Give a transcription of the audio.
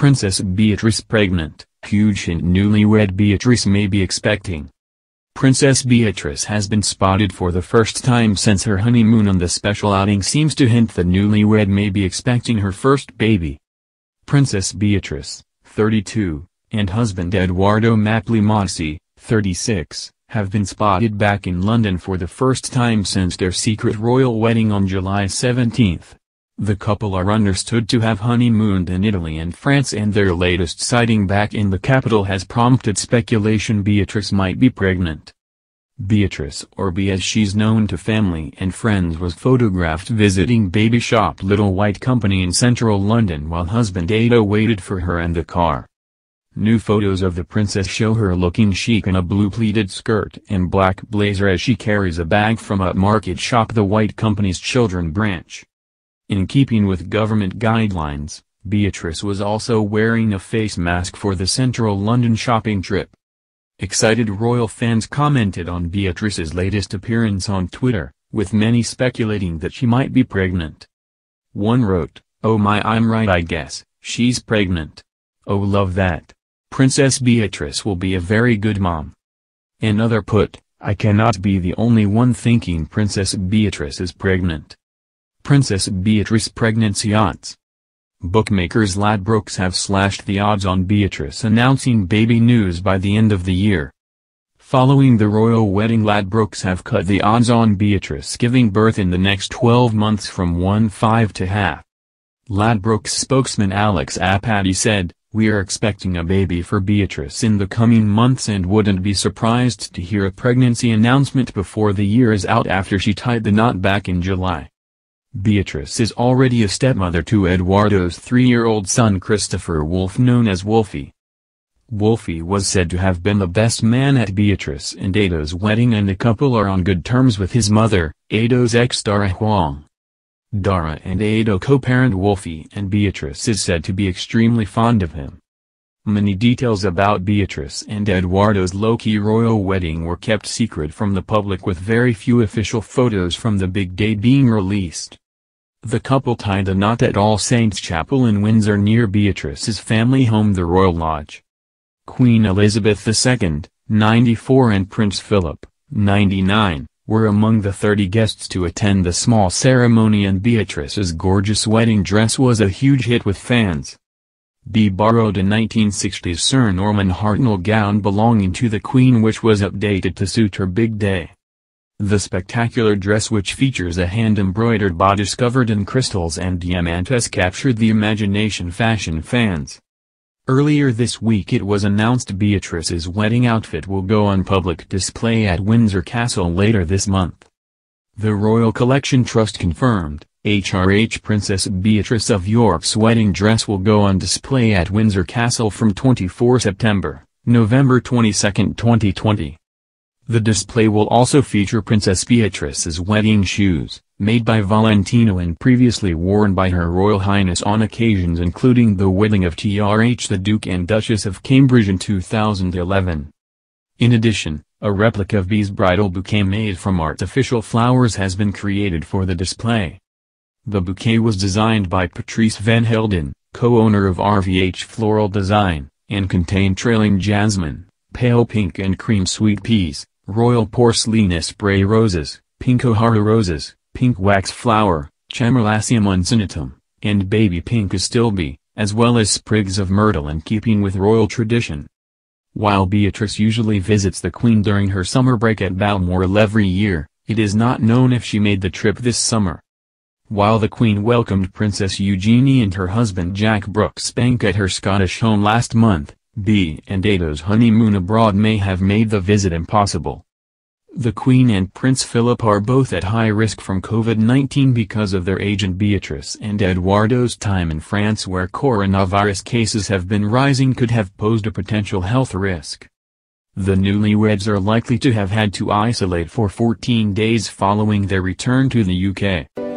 Princess Beatrice pregnant, huge hint newlywed Beatrice may be expecting. Princess Beatrice has been spotted for the first time since her honeymoon and the special outing seems to hint the newlywed may be expecting her first baby. Princess Beatrice, 32, and husband Edoardo Mapelli Mozzi, 36, have been spotted back in London for the first time since their secret royal wedding on July 17. The couple are understood to have honeymooned in Italy and France and their latest sighting back in the capital has prompted speculation Beatrice might be pregnant. Beatrice or Bea as she's known to family and friends was photographed visiting baby shop Little White Company in central London while husband Edo waited for her in the car. New photos of the princess show her looking chic in a blue pleated skirt and black blazer as she carries a bag from a market shop The White Company's children branch. In keeping with government guidelines, Beatrice was also wearing a face mask for the central London shopping trip. Excited royal fans commented on Beatrice's latest appearance on Twitter, with many speculating that she might be pregnant. One wrote, Oh my I'm right I guess, she's pregnant. Oh love that. Princess Beatrice will be a very good mom. Another put, I cannot be the only one thinking Princess Beatrice is pregnant. Princess Beatrice pregnancy odds. Bookmakers Ladbrokes have slashed the odds on Beatrice announcing baby news by the end of the year. Following the royal wedding Ladbrokes have cut the odds on Beatrice giving birth in the next 12 months from 1-5 to half. Ladbrokes spokesman Alex Apati said, We are expecting a baby for Beatrice in the coming months and wouldn't be surprised to hear a pregnancy announcement before the year is out after she tied the knot back in July. Beatrice is already a stepmother to Edoardo's three-year-old son Christopher Woolf known as Wolfie. Wolfie was said to have been the best man at Beatrice and Edo's wedding and the couple are on good terms with his mother, Edo's ex Dara Huang. Dara and Edo co-parent Wolfie and Beatrice is said to be extremely fond of him. Many details about Beatrice and Edoardo's low-key royal wedding were kept secret from the public with very few official photos from the big day being released. The couple tied a knot at All Saints Chapel in Windsor near Beatrice's family home the Royal Lodge. Queen Elizabeth II, 94 and Prince Philip, 99, were among the 30 guests to attend the small ceremony and Beatrice's gorgeous wedding dress was a huge hit with fans. Bea borrowed a 1960s Sir Norman Hartnell gown belonging to the Queen which was updated to suit her big day. The spectacular dress which features a hand-embroidered bodice covered in crystals and diamantes captured the imagination fashion fans. Earlier this week it was announced Beatrice's wedding outfit will go on public display at Windsor Castle later this month. The Royal Collection Trust confirmed, HRH Princess Beatrice of York's wedding dress will go on display at Windsor Castle from 24 September, November 22, 2020. The display will also feature Princess Beatrice's wedding shoes, made by Valentino and previously worn by Her Royal Highness on occasions including the wedding of TRH the Duke and Duchess of Cambridge in 2011. In addition, a replica of Bea's bridal bouquet made from artificial flowers has been created for the display. The bouquet was designed by Patrice Van Helden, co-owner of RVH Floral Design, and contained trailing jasmine, pale pink and cream sweet peas, royal porcelain spray roses, pink O'Hara roses, pink wax flower, Chamelaucium uncinatum, and baby pink astilbe, as well as sprigs of myrtle in keeping with royal tradition. While Beatrice usually visits the Queen during her summer break at Balmoral every year, it is not known if she made the trip this summer. While the Queen welcomed Princess Eugenie and her husband Jack Brooksbank at her Scottish home last month, Bea and Edo's honeymoon abroad may have made the visit impossible. The Queen and Prince Philip are both at high risk from COVID-19 because of their age and Beatrice and Edoardo's time in France where coronavirus cases have been rising could have posed a potential health risk. The newlyweds are likely to have had to isolate for 14 days following their return to the UK.